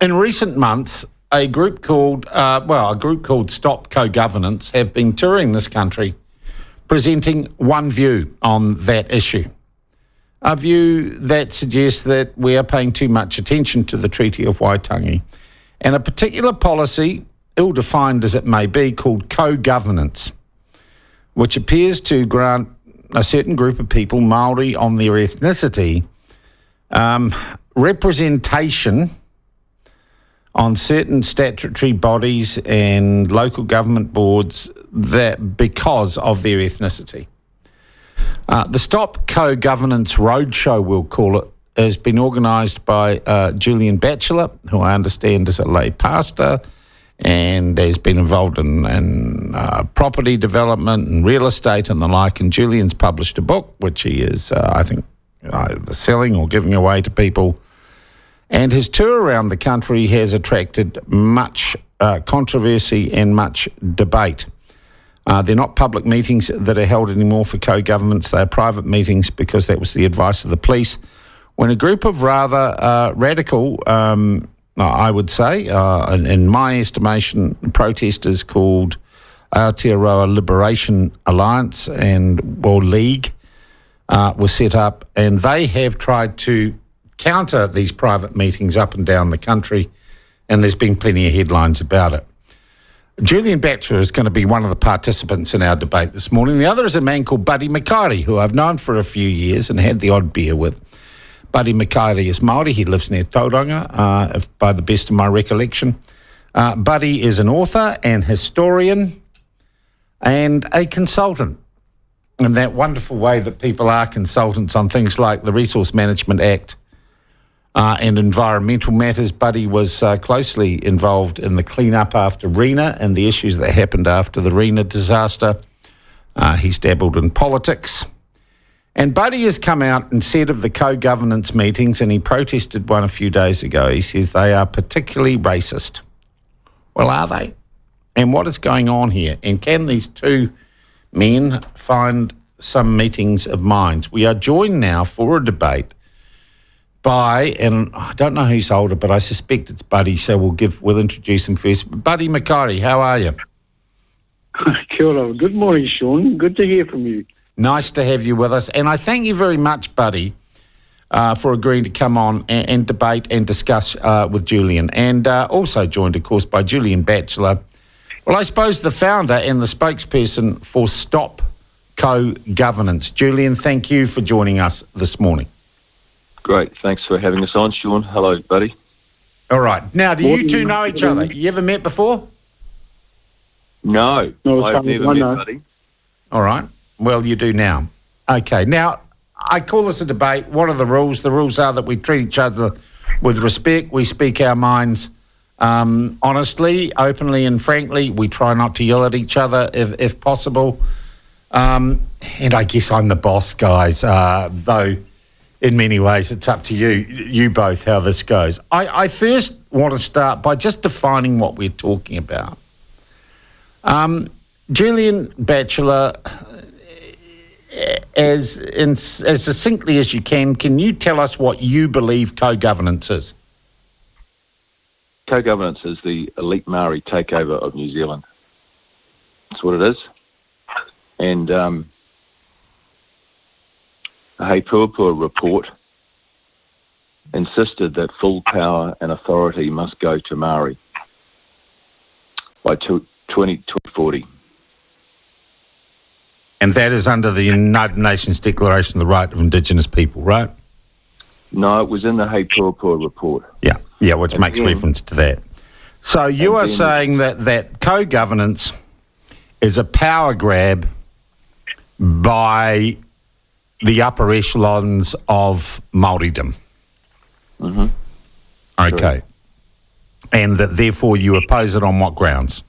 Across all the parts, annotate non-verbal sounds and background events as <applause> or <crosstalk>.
in recent months, a group called, uh, well, a group called Stop Co Governance have been touring this country presenting one view on that issue. A view that suggests that we are paying too much attention to the Treaty of Waitangi and a particular policy, ill defined as it may be, called co governance, which appears to grant a certain group of people, Maori on their ethnicity, um, representation on certain statutory bodies and local government boards that because of their ethnicity. Uh, the Stop Co Governance Roadshow, we'll call it, has been organised by uh, Julian Batchelor, who I understand is a lay pastor and has been involved in, in uh, property development and real estate and the like. And Julian's published a book, which he is, uh, I think, either selling or giving away to people. And his tour around the country has attracted much uh, controversy and much debate. Uh, they're not public meetings that are held anymore for co governments, they're private meetings because that was the advice of the police. When a group of rather uh, radical, um, I would say, uh, in, in, my estimation, protesters called Aotearoa Liberation Alliance and or League uh, were set up, and they have tried to counter these private meetings up and down the country, and there's been plenty of headlines about it. Julian Batchelor is going to be one of the participants in our debate this morning. The other is a man called Buddy Mikaere, who I've known for a few years and had the odd beer with. Buddy Mikaere is Māori. He lives near Tauranga, uh, by the best of my recollection. Uh, Buddy is an author and historian and a consultant. In that wonderful way that people are consultants on things like the Resource Management Act uh, and environmental matters. Buddy was uh, closely involved in the clean-up after Rena and the issues that happened after the Rena disaster. Uh, he's dabbled in politics. And Buddy has come out and said of the co governance meetings, and he protested one a few days ago, he says they are particularly racist. Well, are they? And what is going on here? And can these two men find some meetings of minds? We are joined now for a debate by, and I don't know who's older, but I suspect it's Buddy, so we'll give we'll introduce him first. Buddy Mikaere, how are you? <laughs> Kia ora. Good morning, Sean. Good to hear from you. Nice to have you with us, and I thank you very much, Buddy. Uh, for agreeing to come on and, and debate and discuss uh, with Julian. And uh, also joined, of course, by Julian Batchelor. Well, I suppose the founder and the spokesperson for Stop Co Governance. Julian, thank you for joining us this morning. Great. Thanks for having us on, Sean. Hello, buddy. All right. Now, do you two know each other? You ever met before? No, no I've never met, buddy. All right. Well, you do now. Okay. Now, I call this a debate. What are the rules? The rules are that we treat each other with respect. We speak our minds um, honestly, openly, and frankly. We try not to yell at each other if, if possible. Um, and I guess I'm the boss, guys, uh, though in many ways, it's up to you, you both, how this goes. I, I first want to start by just defining what we're talking about. Um, Julian Batchelor, as, in, as succinctly as you can, can you tell us what you believe co governance is? Co governance is the elite Maori takeover of New Zealand. That's what it is. And um, the He Puapua report insisted that full power and authority must go to Maori by 2040. And that is under the United Nations Declaration of the Right of Indigenous People, right? No, it was in the He Puapua report. Yeah, yeah, which and makes then, reference to that. So you are saying that, that co-governance is a power grab by the upper echelons of Maoridom. Mm-hmm. Okay. Sure. And that therefore you oppose it on what grounds?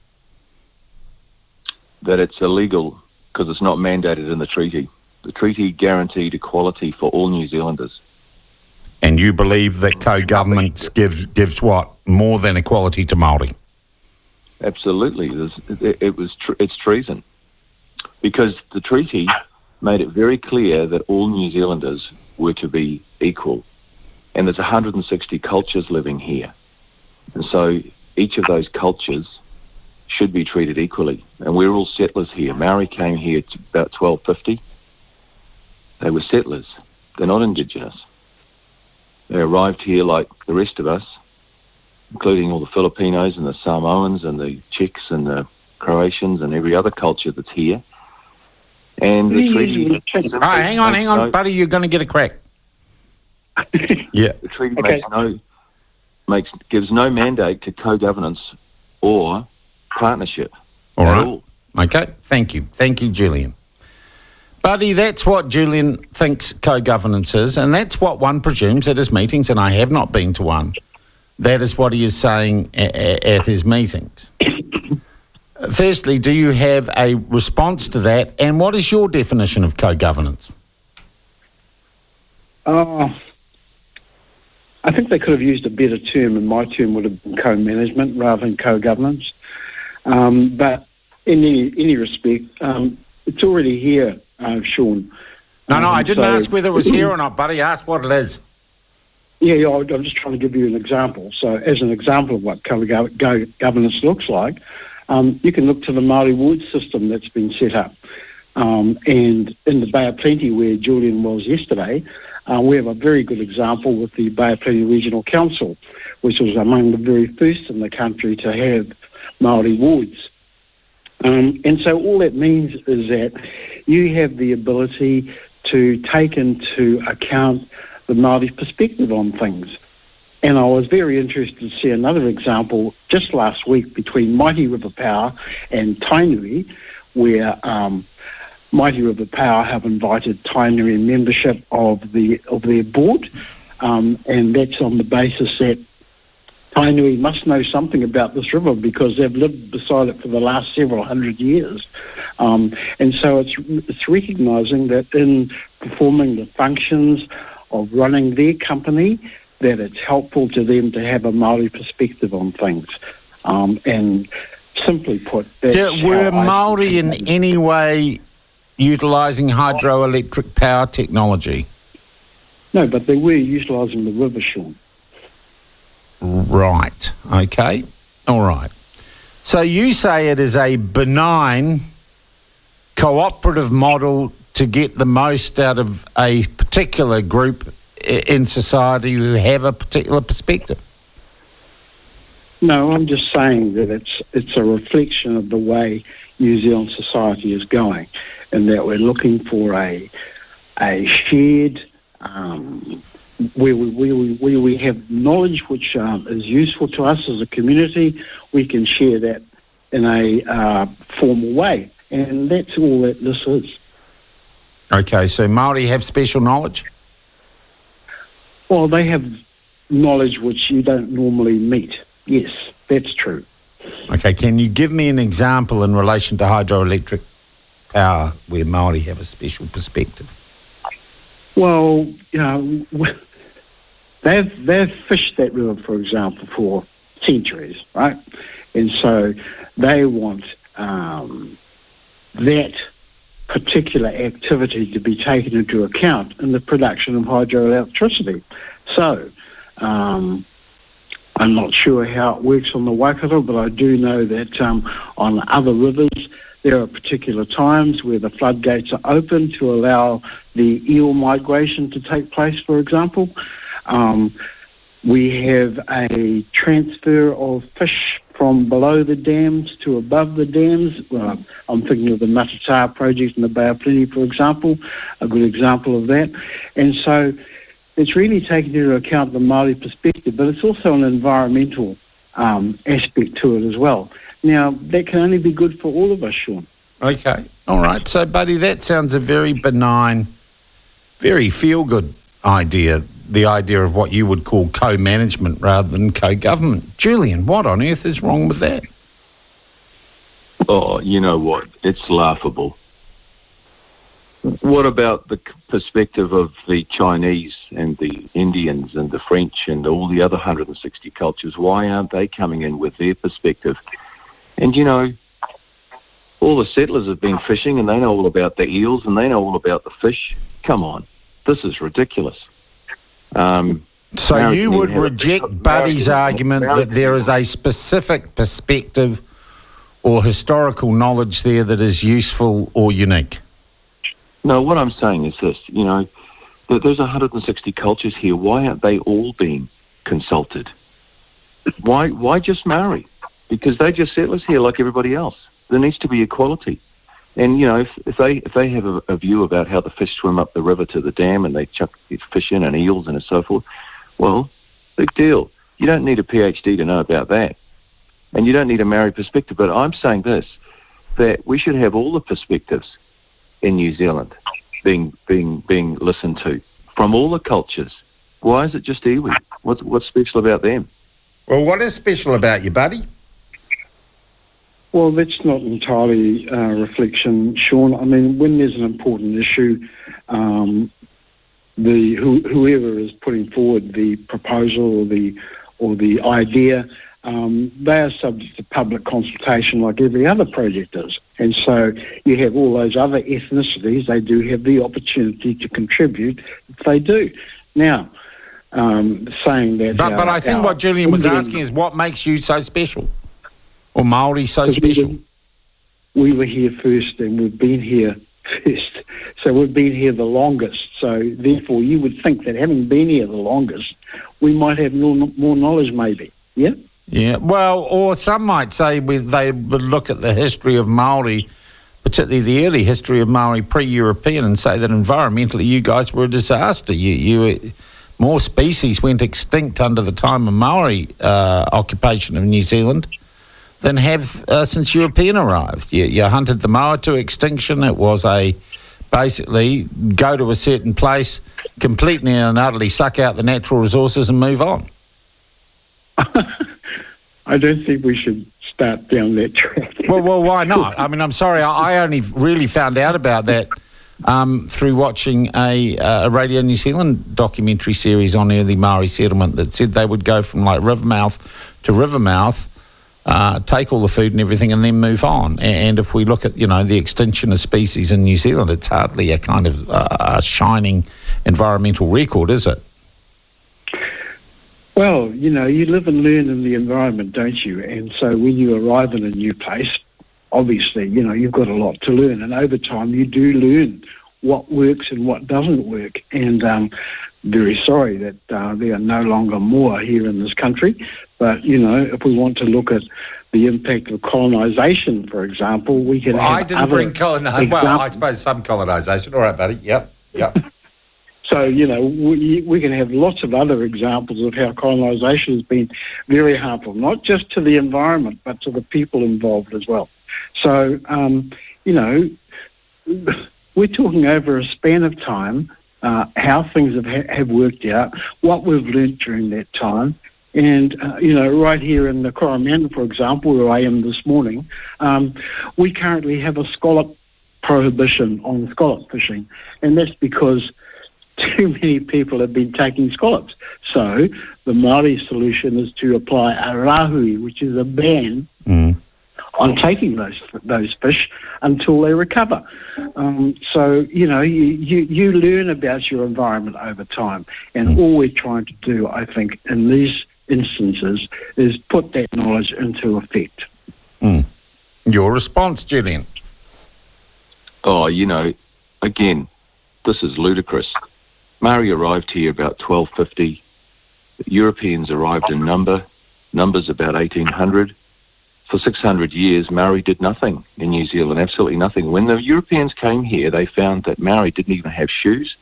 That it's illegal because it's not mandated in the treaty. The treaty guaranteed equality for all New Zealanders. And you believe that co-government gives gives what more than equality to Maori? Absolutely, it, it was it's treason because the treaty made it very clear that all New Zealanders were to be equal. And there's 160 cultures living here. And so each of those cultures should be treated equally. And we're all settlers here. Maori came here about 1250. They were settlers. They're not indigenous. They arrived here like the rest of us, including all the Filipinos and the Samoans and the Czechs and the Croatians and every other culture that's here. And the treaty. Oh, hang on, hang on, no, buddy. You're going to get a crack. <laughs> yeah. The treaty okay. makes no makes gives no mandate to co-governance or partnership. All right. All. Okay. Thank you. Thank you, Julian. Buddy, that's what Julian thinks co governance is, and that's what one presumes at his meetings, and I have not been to one. That is what he is saying a- at his meetings. <coughs> Firstly, do you have a response to that, and what is your definition of co governance? Uh, I think they could have used a better term, and my term would have been co management rather than co governance. Um, but in any, any respect, um, it's already here uh, Sean. No, no, um, I didn't so, ask whether it was here or not, buddy. I asked what it is. Yeah, yeah, I'm just trying to give you an example. So, as an example of what co governance looks like, um, you can look to the Maori ward system that's been set up. Um, and in the Bay of Plenty, where Julian was yesterday, uh, we have a very good example with the Bay of Plenty Regional Council, which was among the very first in the country to have Maori wards. Um, and so all that means is that you have the ability to take into account the Māori perspective on things. And I was very interested to see another example just last week between Mighty River Power and Tainui, where um, Mighty River Power have invited Tainui membership of the of their board, um, and that's on the basis that Tainui must know something about this river because they've lived beside it for the last several hundred years. Um, and so it's, it's recognising that in performing the functions of running their company, that it's helpful to them to have a Maori perspective on things. Um, and simply put, were Maori in any way utilising hydroelectric power technology? No, but they were utilising the river, Sean. Right. Okay. All right. So you say it is a benign cooperative model to get the most out of a particular group in society who have a particular perspective. No, I'm just saying that it's it's a reflection of the way New Zealand society is going, and that we're looking for a a shared um, where we, where we, where we have knowledge which um, is useful to us as a community, we can share that in a uh, formal way. And that's all that this is. Okay, so Maori have special knowledge? Well, they have knowledge which you don't normally meet. Yes, that's true. Okay, can you give me an example in relation to hydroelectric power where Maori have a special perspective? Well, you know, <laughs> They've, they've fished that river, for example, for centuries, right? And so they want um, that particular activity to be taken into account in the production of hydroelectricity. So, um, I'm not sure how it works on the Waikato, but I do know that um, on other rivers there are particular times where the floodgates are open to allow the eel migration to take place, for example. Um, we have a transfer of fish from below the dams to above the dams. Well, I'm thinking of the Matata project in the Bay of Plenty, for example, a good example of that. And so it's really taking into account the Maori perspective, but it's also an environmental um, aspect to it as well. Now, that can only be good for all of us, Sean. Okay. All right. So, buddy, that sounds a very benign, very feel good idea the idea of what you would call co management rather than co government. Julian, what on earth is wrong with that? Oh, you know what? It's laughable. What about the perspective of the Chinese and the Indians and the French and all the other 160 cultures? Why aren't they coming in with their perspective? And you know, all the settlers have been fishing and they know all about the eels and they know all about the fish. Come on, this is ridiculous. Um, So you would reject Buddy's argument that there is a specific perspective or historical knowledge there that is useful or unique. No, what I'm saying is this. You know, there- there's 160 cultures here. Why aren't they all being consulted? Why? Why just Maori? Because they're just settlers here, like everybody else. There needs to be equality. And you know, if, if they if they have a, a view about how the fish swim up the river to the dam and they chuck fish in and eels and so forth, well, big deal. You don't need a PhD to know about that, and you don't need a Maori perspective. But I'm saying this: that we should have all the perspectives in New Zealand being being being listened to from all the cultures. Why is it just iwi? What's what's special about them? Well, what is special about you, Buddy? Well, that's not entirely uh, reflection, Sean. I mean, when there's an important issue, um, the who, whoever is putting forward the proposal or the or the idea, um, they are subject to public consultation like every other project is. And so you have all those other ethnicities; they do have the opportunity to contribute if they do. Now, um, saying that, But, but I think what Julian was asking is what makes you so special? Or Maori so Because we special? were- We were here first and we've been here first. So we've been here the longest. So therefore, you would think that having been here the longest, we might have more, more knowledge maybe. Yeah? Yeah, well, or some might say we, they would look at the history of Maori, particularly the early history of Maori pre-European, and say that environmentally you guys were a disaster. You, you more species went extinct under the time of Maori uh, occupation of New Zealand than have uh, since European arrived. You, you hunted the moa to extinction. It was a basically go to a certain place, completely and utterly suck out the natural resources and move on. <laughs> I don't think we should start down that track. Well, well, why not? I mean, I'm sorry, I, I only really found out about that um, through watching a, uh, a Radio New Zealand documentary series on early Maori settlement that said they would go from like Rivermouth to Rivermouth, uh, take all the food and everything, and then move on. And if we look at you know the extinction of species in New Zealand, it's hardly a kind of uh, a shining environmental record, is it? Well, you know, you live and learn in the environment, don't you? And so when you arrive in a new place, obviously, you know, you've got a lot to learn. And over time, you do learn what works and what doesn't work. And um, very sorry that uh, there are no longer moa here in this country. But, you know, if we want to look at the impact of colonisation, for example, we can Well, have I didn't other bring colonisation. Well, I suppose some colonisation. All right, buddy. Yep, yep. <laughs> So, you know, we, we can have lots of other examples of how colonisation has been very harmful, not just to the environment, but to the people involved as well. So, um, you know, <laughs> we're talking over a span of time, uh, how things have, ha- have worked out, what we've learnt during that time. And, uh, you know, right here in the Coromandel, for example, where I am this morning, um, we currently have a scallop prohibition on scallop fishing. And that's because <laughs> too many people have been taking scallops. So the Maori solution is to apply a rahui, which is a ban Mm. on taking those those fish until they recover. Um, so you know you, you you learn about your environment over time, and all we're trying to do, I think, in these instances, is put that knowledge into effect. Hmm. Your response, Julian? Oh, you know, again, this is ludicrous. Maori arrived here about 1250. Europeans arrived in number, numbers about 1800. For 600 years, Maori did nothing in New Zealand, absolutely nothing. When the Europeans came here, they found that Maori didn't even have shoes,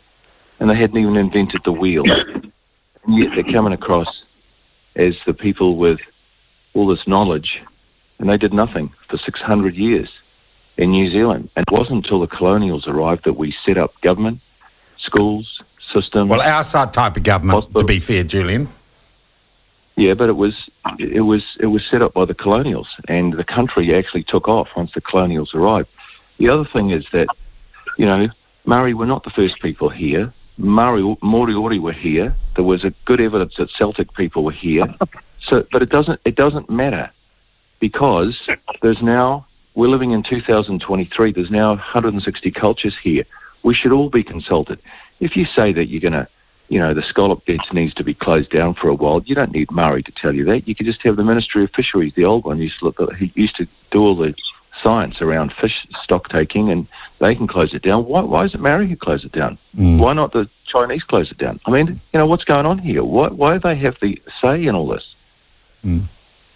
and they hadn't even invented the wheel. And yet they're coming across as the people with all this knowledge, and they did nothing for 600 years in New Zealand. And it wasn't until the colonials arrived that we set up government, schools, systems. Well, our side type of government, to be fair, Julian. yeah, but it was it was it was set up by the colonials, and the country actually took off once the colonials arrived. The other thing is that, you know, Maori were not the first people here. Maori Moriori were here. There was a good evidence that Celtic people were here. <laughs> So, but it doesn't it doesn't matter because there's now we're living in 2023. There's now 160 cultures here. We should all be consulted. If you say that you're going to you know, the scallop beds needs to be closed down for a while. You don't need Maori to tell you that. You could just have the Ministry of Fisheries, the old one, used to look. He used to do all the science around fish stock taking, and they can close it down. Why, why is it Maori who close it down? Mm. Why not the Chinese close it down? I mean, you know, what's going on here? Why, why do they have the say in all this? Mm.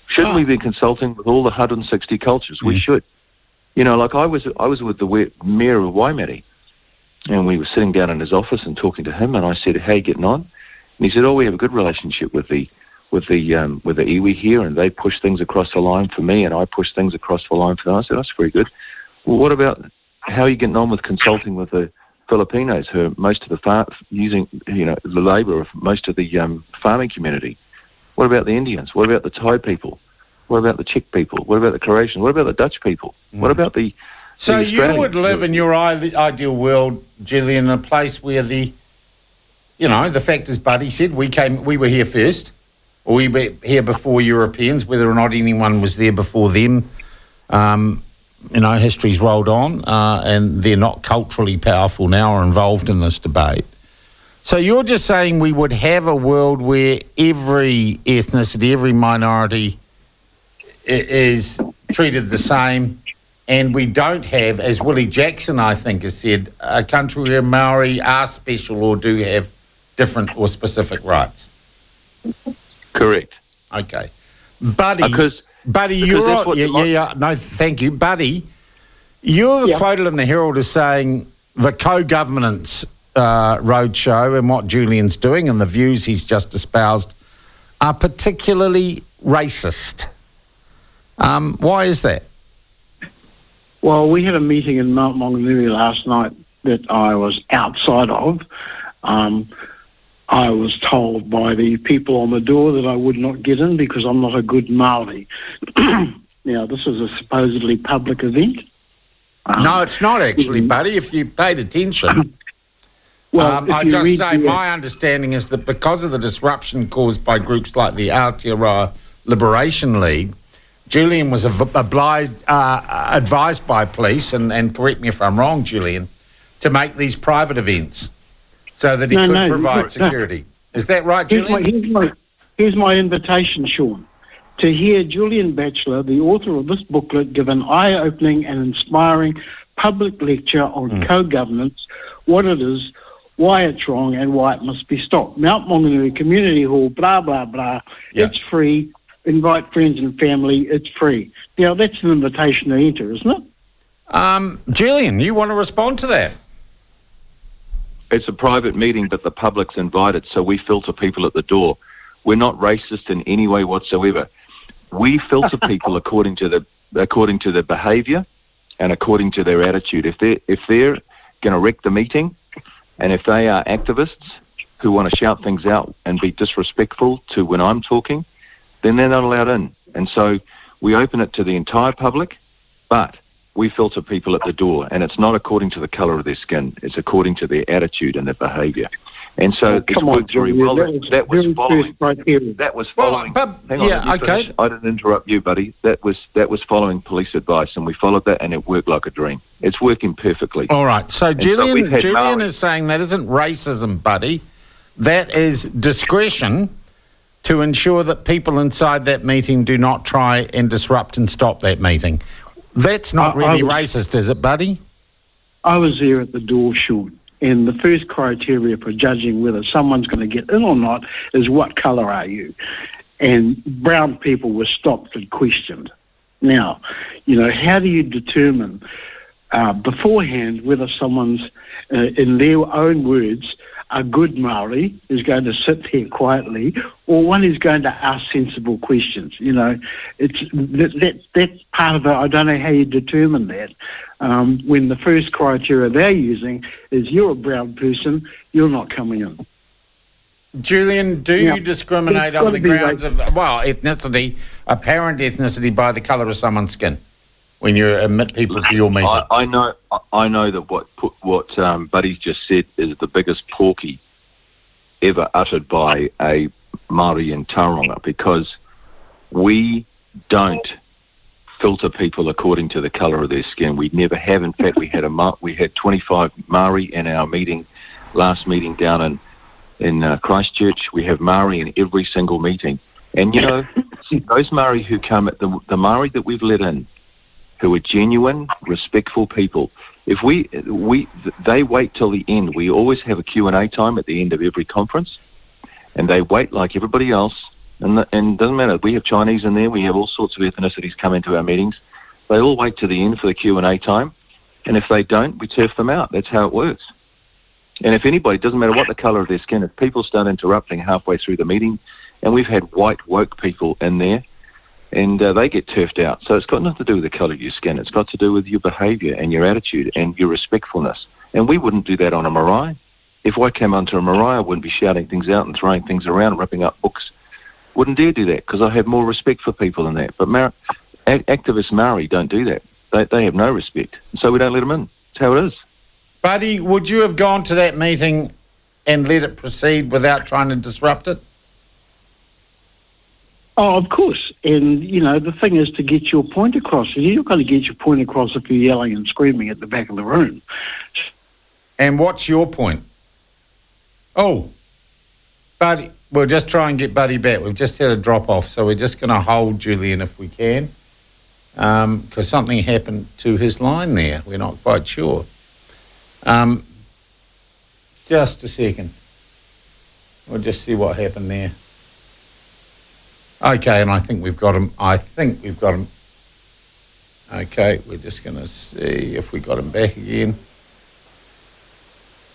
Shouldn't oh. we be consulting with all the 160 cultures? Mm. We should. You know, like I was, I was with the mayor of Waimate, and we were sitting down in his office and talking to him, and I said, "How you getting on?" And he said, "Oh, we have a good relationship with the with the um, with the iwi here, and they push things across the line for me, and I push things across the line for them." I said, "That's very good." Well, what about how are you getting on with consulting with the Filipinos, who are most of the far- using you know the labour of most of the um, farming community? What about the Indians? What about the Thai people? What about the Czech people? What about the Croatians? What about the Dutch people? Mm. What about the so you would live in your ideal world, Julian, in a place where the, you know, the fact is, Buddy said we came, we were here first, or we were here before Europeans. Whether or not anyone was there before them, um, you know, history's rolled on, uh, and they're not culturally powerful now or involved in this debate. So you're just saying we would have a world where every ethnicity, every minority is treated the same and we don't have, as Willie Jackson, I think, has said, a country where Maori are special or do have different or specific rights. Correct. Okay. Buddy, because, Buddy, because you're, yeah, yeah, yeah, no, thank you. Buddy, you're yeah. quoted in the Herald as saying the co-governance uh, roadshow and what Julian's doing and the views he's just espoused are particularly racist. Um, why is that? Well, we had a meeting in Mount Maunganui last night that I was outside of. Um, I was told by the people on the door that I would not get in because I'm not a good Maori. <clears throat> now, this is a supposedly public event. Um, no, it's not actually, buddy. If you paid attention. well, um, I just say the, my understanding is that because of the disruption caused by groups like the Aotearoa Liberation League, Julian was obliged, uh, advised by police, and, and correct me if I'm wrong, Julian, to make these private events so that he no, could no, provide no, security. Is that right, Julian? Here's my, here's, my, here's my invitation, Sean, to hear Julian Batchelor, the author of this booklet, give an eye opening and inspiring public lecture on mm. co governance, what it is, why it's wrong, and why it must be stopped. Mount Maunganui Community Hall, blah, blah, blah. Yeah. It's free invite friends and family. It's free. Now, that's an invitation to enter, isn't it? Um, Julian, you want to respond to that? It's a private meeting, but the public's invited, so we filter people at the door. We're not racist in any way whatsoever. We filter <laughs> people according to the according to their behaviour and according to their attitude. If they if they're going to wreck the meeting, and if they are activists who want to shout things out and be disrespectful to when I'm talking, then they're not allowed in. And so we open it to the entire public, but we filter people at the door, and it's not according to the colour of their skin. It's according to their attitude and their behaviour. And so oh, it's worked very well. That, was, that was following. That was following. Well, but, hang yeah, okay. Finish. I didn't interrupt you, buddy. That was that was following police advice, and we followed that, and it worked like a dream. It's working perfectly. All right. So Julian, so Julian is saying that isn't racism, buddy. That is discretion to ensure that people inside that meeting do not try and disrupt and stop that meeting. That's not really was, racist, is it, buddy? I was there at the door, Sean, and the first criteria for judging whether someone's going to get in or not is what colour are you? And brown people were stopped and questioned. Now, you know, how do you determine uh, beforehand whether someone's, uh, in their own words, a good Maori is going to sit there quietly, or one is going to ask sensible questions. You know, it's that, that that's part of it. I don't know how you determine that. Um, when the first criteria they're using is you're a brown person, you're not coming in. Julian, do you discriminate on the grounds of well ethnicity, apparent ethnicity by the colour of someone's skin? When you admit people to your meeting? I, I know, I know that what what um, Buddy's just said is the biggest porky ever uttered by a Maori in Tauranga because we don't filter people according to the colour of their skin. We never have. In fact, we had a we had 25 Maori in our meeting, last meeting down in in uh, Christchurch. We have Maori in every single meeting. And, you know, <laughs> those Maori who come, at the, the Maori that we've let in, who are genuine, respectful people, if we, we, they wait till the end. We always have a Q&A time at the end of every conference. And they wait like everybody else. And, the, and doesn't matter. We have Chinese in there. We have all sorts of ethnicities come into our meetings. They all wait to the end for the Q&A time. And if they don't, we turf them out. That's how it works. And if anybody, doesn't matter what the colour of their skin, if people start interrupting halfway through the meeting, and we've had white woke people in there, and uh, they get turfed out. So it's got nothing to do with the colour of your skin. It's got to do with your behaviour and your attitude and your respectfulness. And we wouldn't do that on a marae. If I came onto a marae, I wouldn't be shouting things out and throwing things around, ripping up books. Wouldn't dare do that because I have more respect for people than that. But Mar- activist Maori don't do that. They, they have no respect. So we don't let them in. That's how it is. Buddy, would you have gone to that meeting and let it proceed without trying to disrupt it? Oh, of course. And, you know, the thing is to get your point across. You're not going to get your point across if you're yelling and screaming at the back of the room. And what's your point? Oh, Buddy, we'll just try and get Buddy back. We've just had a drop off, so we're just going to hold Julian if we can because um, something happened to his line there. We're not quite sure. Um, just a second. We'll just see what happened there. Okay, and I think we've got him. I think we've got him. Okay, we're just going to see if we got him back again.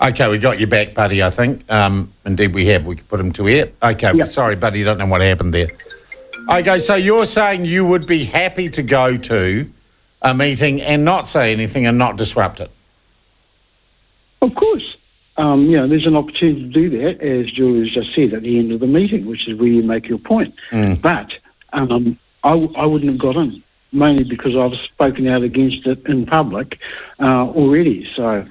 Okay, we got you back, buddy, I think. Um, indeed, we have. We could put him to air. Okay, yep. sorry, buddy, you don't know what happened there. Okay, so you're saying you would be happy to go to a meeting and not say anything and not disrupt it? Of course. Um, you know, there's an opportunity to do that, as Julia's just said, at the end of the meeting, which is where you make your point. Mm. But um, I, I wouldn't have got in, mainly because I've spoken out against it in public uh, already. So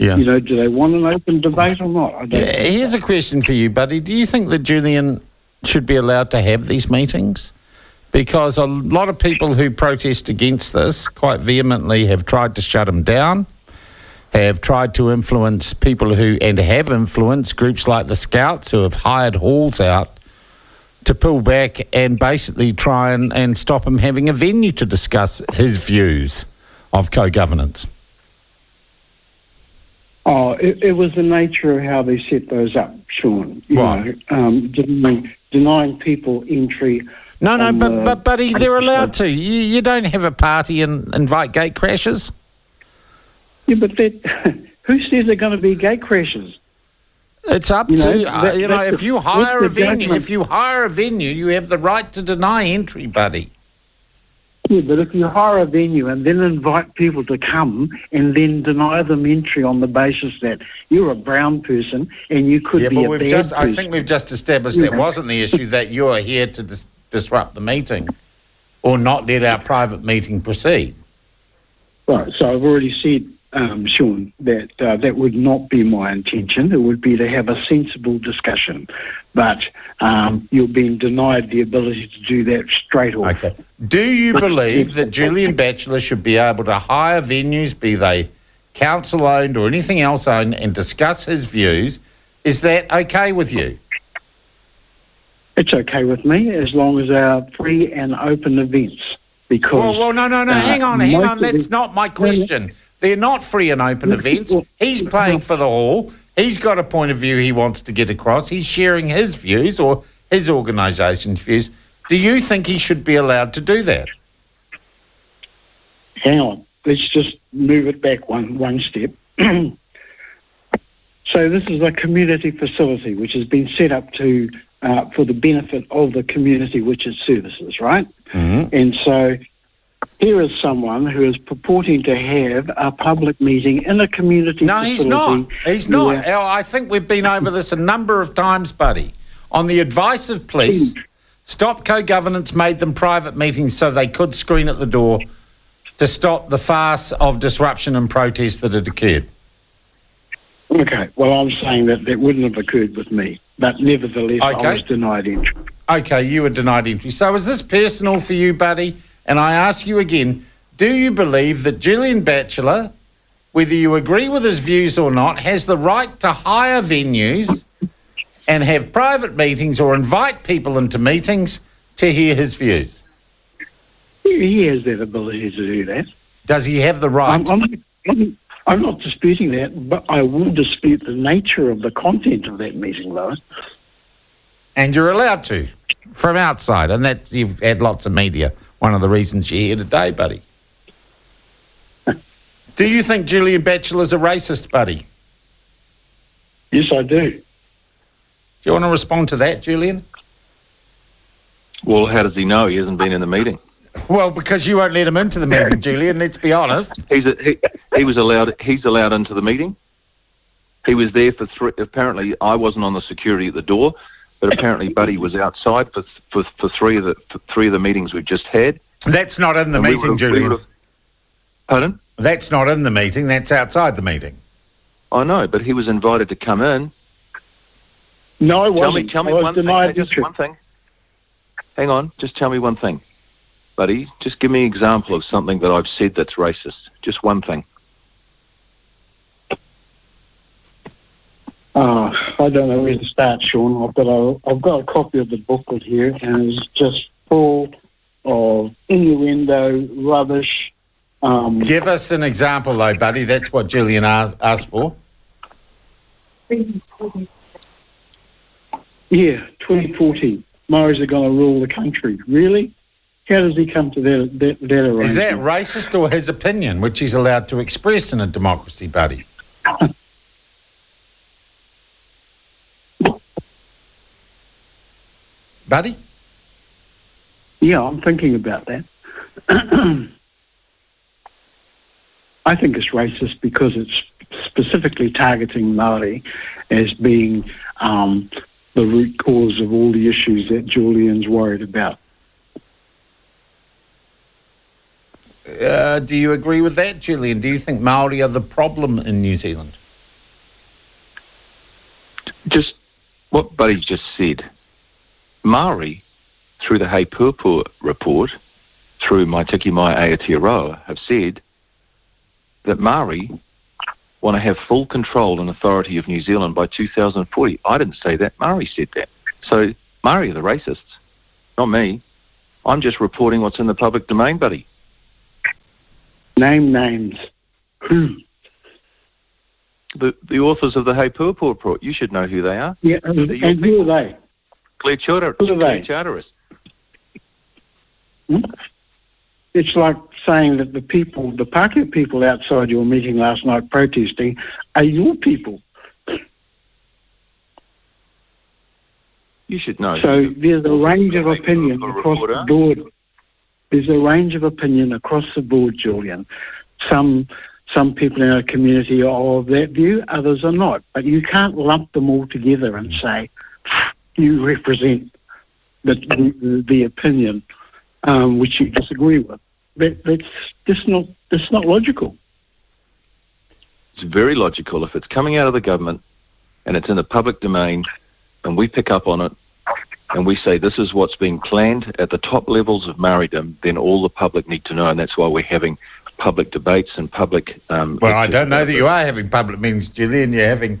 yeah. You know, do they want an open debate or not? yeah, here's a question for you, buddy. Do you think that Julian should be allowed to have these meetings? Because a lot of people who protest against this quite vehemently have tried to shut him down, have tried to influence people who, and have influenced groups like the Scouts who have hired halls out to pull back and basically try and, and stop him having a venue to discuss his views of co governance. Oh, it, it, was the nature of how they set those up, Sean. You right. Know, um, denying, denying people entry. No, no, but, the, but, buddy, they're allowed to. You, you don't have a party and invite gate crashers. Yeah, but that, <laughs> who says they're going to be gate crashers? It's up you to know, uh, you know. If you hire a venue, judgment. if you hire a venue, you have the right to deny entry, buddy. Yeah, but if you hire a venue and then invite people to come and then deny them entry on the basis that you're a brown person and you could yeah, be but a we've bad just, person. I think we've just established yeah. that wasn't the issue, that you're here to dis- disrupt the meeting or not let our private meeting proceed. Right, so I've already said um, Sean, that uh, that would not be my intention. It would be to have a sensible discussion, but um, you're being denied the ability to do that straight off. Okay. Do you believe that Julian Batchelor should be able to hire venues, be they council owned or anything else owned, and discuss his views? Is that okay with you? It's okay with me as long as they are free and open events. Because well, well no, no, no. Uh, hang on, hang on. That's not my question. They're not free and open events. He's playing for the hall. He's got a point of view he wants to get across. He's sharing his views or his organisation's views. Do you think he should be allowed to do that? Hang on. Let's just move it back one, one step. <clears throat> so this is a community facility which has been set up to uh, for the benefit of the community which it services, right? Mm-hmm. And so here is someone who is purporting to have a public meeting in a community. No, he's not. He's not. I think we've been over this a number of times, buddy. On the advice of police, Stop Co Governance made them private meetings so they could screen at the door to stop the farce of disruption and protest that had occurred. Okay, well, I'm saying that that wouldn't have occurred with me, but nevertheless, okay. I was denied entry. Okay, you were denied entry. So is this personal for you, buddy? And I ask you again do you believe that Julian Batchelor, whether you agree with his views or not, has the right to hire venues and have private meetings or invite people into meetings to hear his views? He has that ability to do that. Does he have the right? I'm, I'm, I'm, not disputing that, but I will dispute the nature of the content of that meeting, though. and you're allowed to from outside, and that you've had lots of media. One of the reasons you're here today, buddy. <laughs> Do you think Julian Batchelor's a racist, buddy? Yes, I do. Do you want to respond to that, Julian? Well, how does he know he hasn't been in the meeting? <laughs> Well, because you won't let him into the meeting, Julian. Let's be honest. <laughs> He's a, he, he was allowed. He's allowed into the meeting. He was there for three. Apparently, I wasn't on the security at the door, but apparently, Buddy was outside for for, for three of the for three of the meetings we've just had. That's not in the And meeting, would've- we Julian. would've- Pardon? That's not in the meeting. That's outside the meeting. I know, but he was invited to come in. No, I Tell wasn't. me, tell me was one thing. denied hey, just one thing. Hang on, just tell me one thing, buddy. Just give me an example of something that I've said that's racist. Just one thing. Uh, I don't know where to start, Sean. I've got a I've got a copy of the booklet here, and it's just full of innuendo, rubbish. Um, Give us an example, though, buddy. That's what Julian asked for. yeah, 2014. Maoris are going to rule the country. Really? How does he come to that that, that arrangement? Is that racist or his opinion, which he's allowed to express in a democracy, buddy? <laughs> buddy? Yeah, I'm thinking about that. <clears throat> I think it's racist because it's specifically targeting Maori as being um, the root cause of all the issues that Julian's worried about. Uh, do you agree with that, Julian? Do you think Maori are the problem in New Zealand? Just what Buddy just said. Maori, through the He Puapua report, through Matike Mai Aotearoa, have said that Maori want to have full control and authority of New Zealand by 2040. I didn't say that. Maori said that. So Maori are the racists, not me. I'm just reporting what's in the public domain, buddy. Name names. Who? The, the authors of the He Puapua report, you should know who they are. Yeah, and who are they? Claire Charter, Who are Claire they? Charteris. Hmm? It's like saying that the people, the Pākehā people outside your meeting last night protesting, are your people. You should know. So there's a range of opinion across the board. There's a range of opinion across the board, Julian. Some some people in our community are of that view, others are not. But you can't lump them all together and say you represent the the, the opinion um, which you disagree with. That, that's just not that's not logical. It's very logical. If it's coming out of the government and it's in the public domain and we pick up on it and we say this is what's being planned at the top levels of Maoridom, then all the public need to know. And that's why we're having public debates and public. Um, Well, I don't know that you are having public meetings, Julian. You're having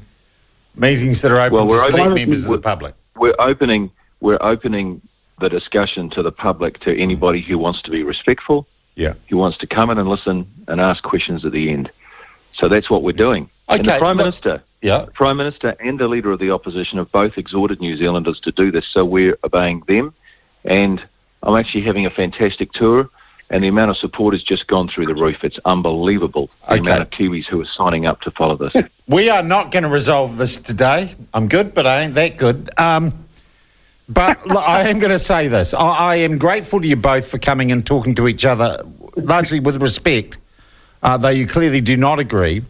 meetings that are open Well, to we're select members of the public. We're opening, we're opening the discussion to the public, to anybody who wants to be respectful, Yeah. who wants to come in and listen and ask questions at the end. So that's what we're doing. and the Prime look- Minister. Yeah. The Prime Minister and the Leader of the Opposition have both exhorted New Zealanders to do this, so we're obeying them. And I'm actually having a fantastic tour, and the amount of support has just gone through the roof. It's unbelievable, the Okay. amount of Kiwis who are signing up to follow this. <laughs> We are not going to resolve this today. I'm good, but I ain't that good. Um, but <laughs> look, I am going to say this. I, I am grateful to you both for coming and talking to each other, largely with respect, uh, though you clearly do not agree.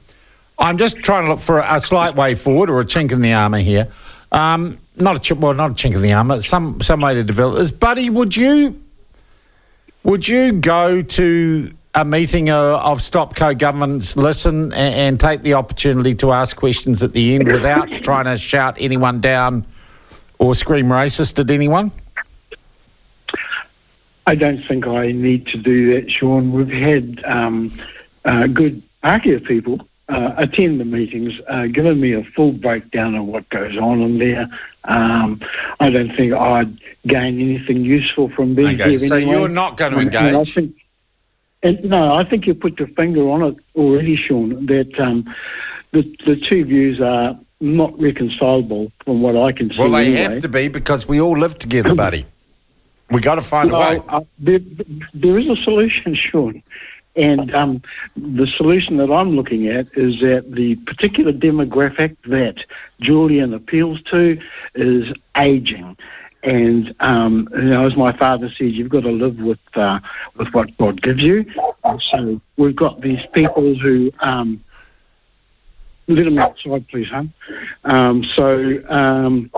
I'm just trying to look for a, slight way forward or a chink in the armour here. Um, not a well, not a chink in the armour. Some some way to develop this. Buddy, would you would you go to a meeting uh, of Stop Co Governance, listen, and, and take the opportunity to ask questions at the end without <coughs> trying to shout anyone down or scream racist at anyone? I don't think I need to do that, Sean. We've had um, uh, good Pākehā people uh, attend the meetings, uh, given me a full breakdown of what goes on in there. Um, I don't think I'd gain anything useful from being okay, here. So anyway. you're not going to And- and I engage? think- and no, I think you put your finger on it already, Sean. That um, the the two views are not reconcilable from what I can see. Well, they anyway. have to be because we all live together, <laughs> buddy. We got to find a way. Uh, there, there is a solution, Sean. And um, the solution that I'm looking at is that the particular demographic that Julian appeals to is aging. And um, you know, as my father says, you've got to live with uh, with what God gives you. And so we've got these people who um, let them outside, please, hon. Um, so um,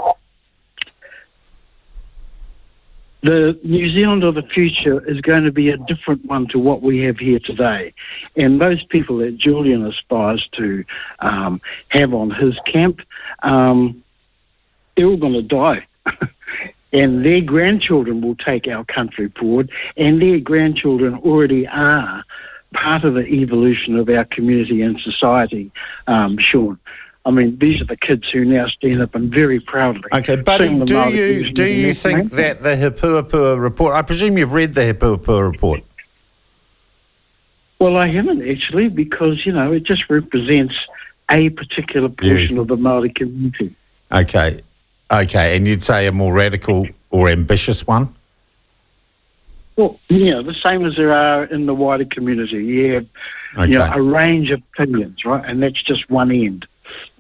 the New Zealand of the future is going to be a different one to what we have here today. And those people that Julian aspires to um, have on his camp, um, they're all going to die. <laughs> and their grandchildren will take our country forward, and their grandchildren already are part of the evolution of our community and society, um, Sean. I mean, these are the kids who now stand up and very proudly. Okay, buddy, do you do you think that the He Puapua report? I presume you've read the He Puapua report. Well, I haven't actually because you know it just represents a particular portion of the Maori community. Okay, okay, and you'd say a more radical or ambitious one. Well, yeah, the same as there are in the wider community. You have you know, a range of opinions, right? And that's just one end.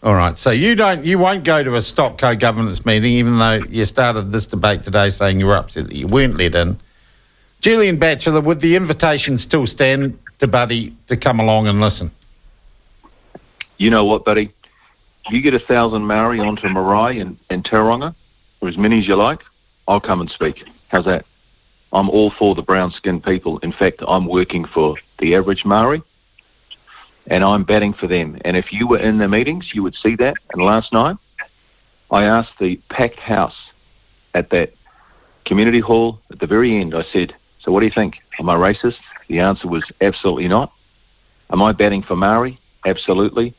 All right. So you don't, you won't go to a stop co-governance meeting, even though you started this debate today saying you were upset that you weren't let in. Julian Batchelor, would the invitation still stand to Buddy to come along and listen? You know what, buddy? You get a thousand Maori onto Marae and, and Tauranga, or as many as you like, I'll come and speak. How's that? I'm all for the brown skinned people. In fact, I'm working for the average Maori, and I'm batting for them. And if you were in the meetings, you would see that. And last night, I asked the packed house at that community hall at the very end, I said, So what do you think? Am I racist? The answer was absolutely not. Am I batting for Maori? Absolutely.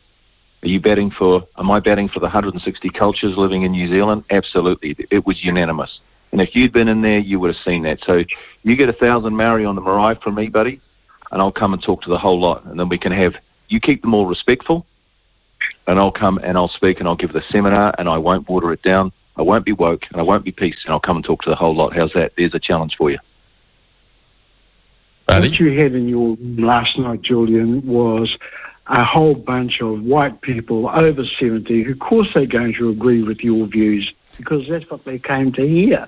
Are you betting for? Am I betting for the 160 cultures living in New Zealand? Absolutely. It was unanimous. And if you'd been in there, you would have seen that. So you get a thousand Maori on the Marae from me, buddy, and I'll come and talk to the whole lot, and then we can have. You keep them all respectful, and I'll come and I'll speak and I'll give the seminar, and I won't water it down. I won't be woke, and I won't be peace, and I'll come and talk to the whole lot. How's that? There's a challenge for you. Buddy? What you had in your room last night, Julian, was a whole bunch of white people over 70 who, of course, they're going to agree with your views because that's what they came to hear.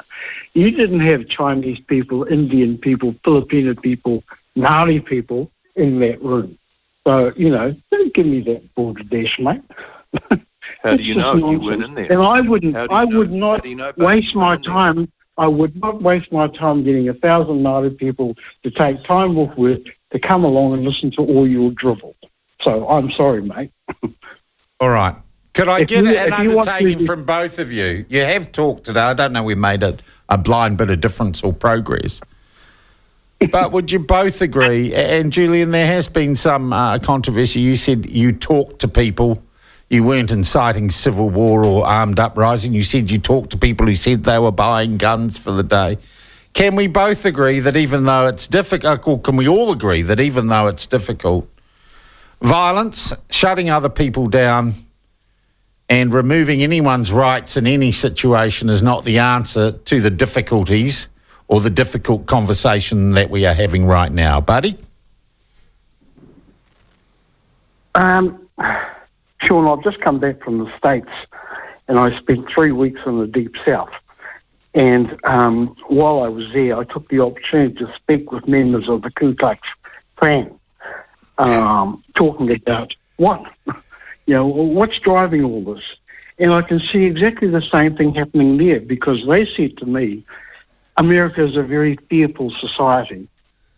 You didn't have Chinese people, Indian people, Filipino people, Maori people in that room. So, you know, don't give me that border dash, mate. How do you just know you nonsense. weren't in there? And I wouldn't, How do you I know- would how not you know waste my weren't there? time. I would not waste my time getting a thousand Maori people to take time off work to come along and listen to all your drivel. So I'm sorry, mate. <laughs> All right. Could I If get you- an if undertaking to- from both of you? You have talked today. I don't know we made a, a blind bit of difference or progress. But would you both agree? And Julian, there has been some uh, controversy. You said you talked to people. You weren't inciting civil war or armed uprising. You said you talked to people who said they were buying guns for the day. Can we both agree that even though it's difficult, can we all agree that even though it's difficult, violence, shutting other people down, and removing anyone's rights in any situation is not the answer to the difficulties or the difficult conversation that we are having right now, buddy? Um, Sean, I've just come back from the States and I spent three weeks in the Deep South. And um, while I was there, I took the opportunity to speak with members of the Ku Klux Klan, um, talking about what, you know, what's driving all this. And I can see exactly the same thing happening there because they said to me, America is a very fearful society.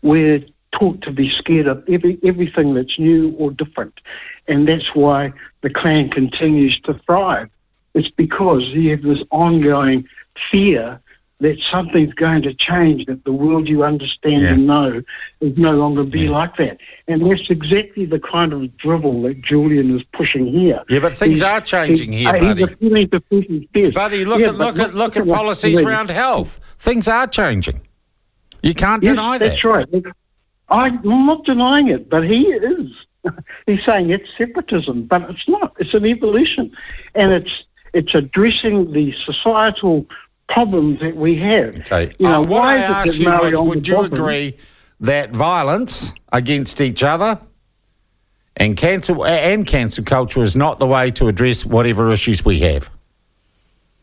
We're taught to be scared of every, everything that's new or different. And that's why the Klan continues to thrive. It's because you have this ongoing fear that something's going to change, that the world you understand Yeah. and know is no longer be Yeah. like that. And that's exactly the kind of drivel that Julian is pushing here. Yeah, but things He's- are changing he's- here, uh, buddy. He's appealing to. Buddy, look Yeah, at look at look at policies around health. Things are changing. You can't Yes, deny that. that's right. I'm not denying it, but he is. <laughs> He's saying it's separatism, but it's not. It's an evolution, and it's it's addressing the societal problems that we have. Okay. You know, Uh, what why I is it that you was, would you bottom- agree that violence against each other and cancel and cancel culture is not the way to address whatever issues we have?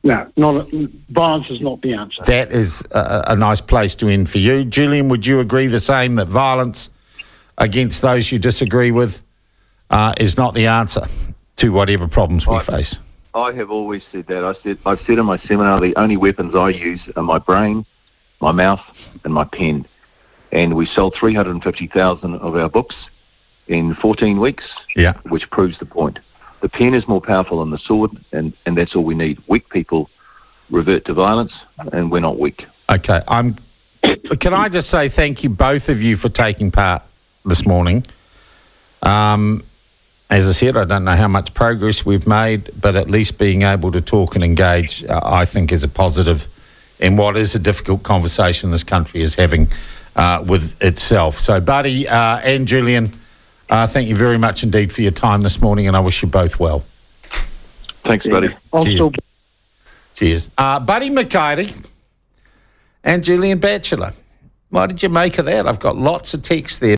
No, not violence is not the answer. That is a, a nice place to end for you, Julian. Would you agree the same that violence against those you disagree with uh, is not the answer to whatever problems we face? I have always said that. I said I've said in my seminar the only weapons I use are my brain, my mouth, and my pen. And we sold 350,000 of our books in 14 weeks, Yeah. which proves the point. The pen is more powerful than the sword, and, and that's all we need. Weak people revert to violence, and we're not weak. Okay, I'm. <coughs> Can I just say thank you both of you for taking part this morning. Um, as I said, I don't know how much progress we've made, but at least being able to talk and engage, uh, I think, is a positive in what is a difficult conversation this country is having uh, with itself. So, Buddy uh, and Julian, uh, thank you very much indeed for your time this morning, and I wish you both well. Thanks, buddy. I'll Cheers. still Cheers. Uh, Buddy Mikaere and Julian Batchelor. What did you make of that? I've got lots of text there.